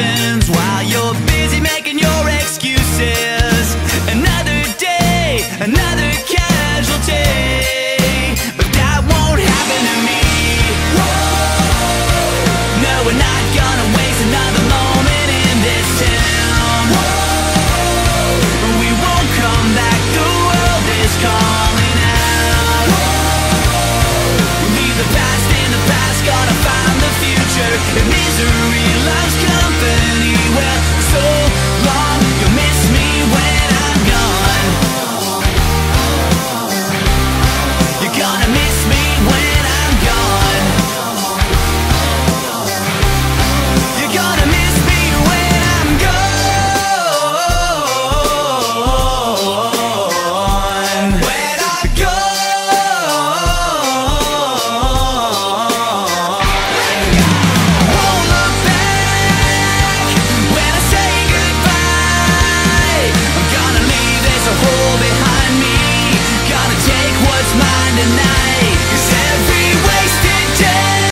happens while you're busy making your excuses. Another day, another misery loves company where